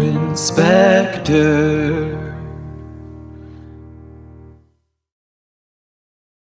Inspector.